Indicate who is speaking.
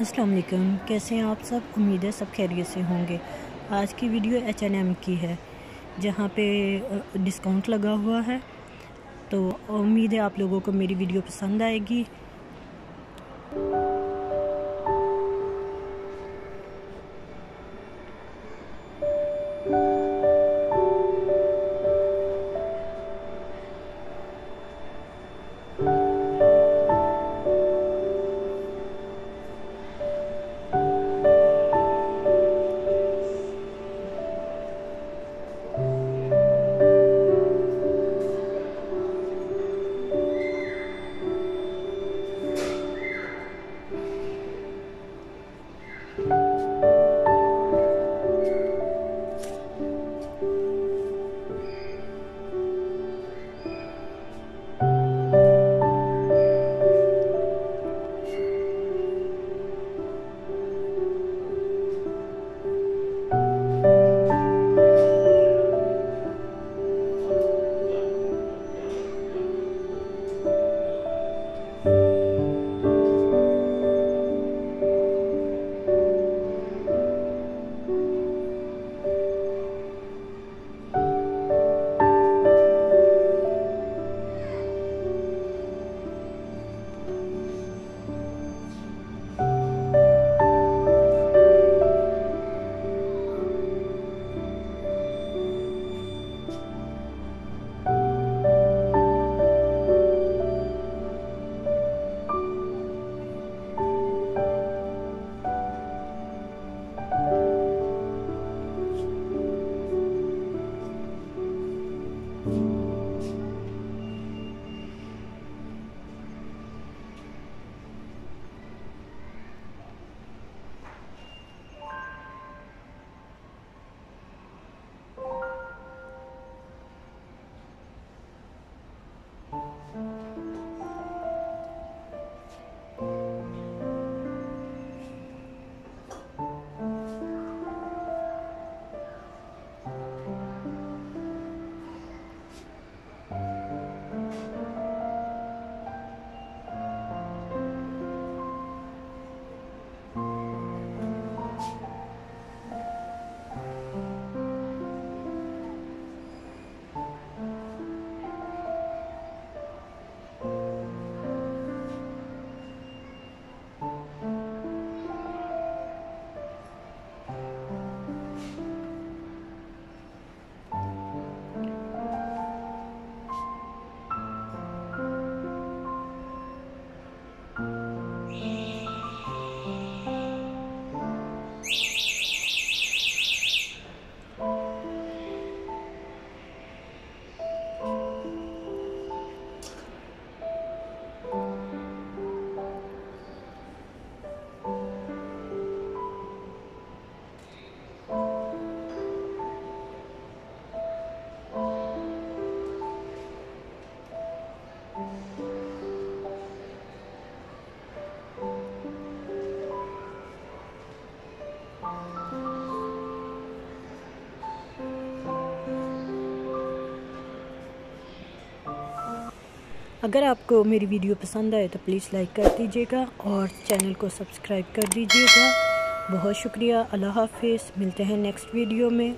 Speaker 1: अस्सलाम वालेकुम कैसे हैं आप सब? उम्मीद है सब खैरियत से होंगे। आज की वीडियो एच एन एम की है, जहाँ पे डिस्काउंट लगा हुआ है। तो उम्मीद है आप लोगों को मेरी वीडियो पसंद आएगी। अगर आपको मेरी वीडियो पसंद आए तो प्लीज़ लाइक कर दीजिएगा और चैनल को सब्सक्राइब कर दीजिएगा। बहुत शुक्रिया। अल्लाह हाफिज़। मिलते हैं नेक्स्ट वीडियो में।